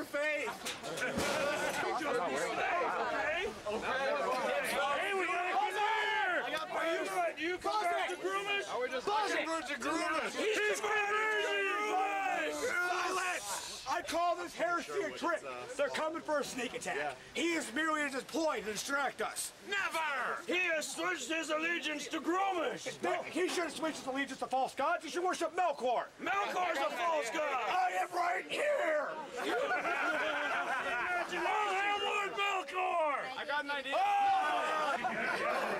your face. Hey, we gotta. I Are you? You to Gruumish? Gruumish? He's. I call this heresy a trick. Uh, They're coming for a sneak attack. He is merely a deployed to distract us. Never! He has switched his allegiance to Gruumish. No, he should have switched his allegiance to false gods. He should worship Melkor. Melkor's a false god. I am right here. Got an idea. Quick,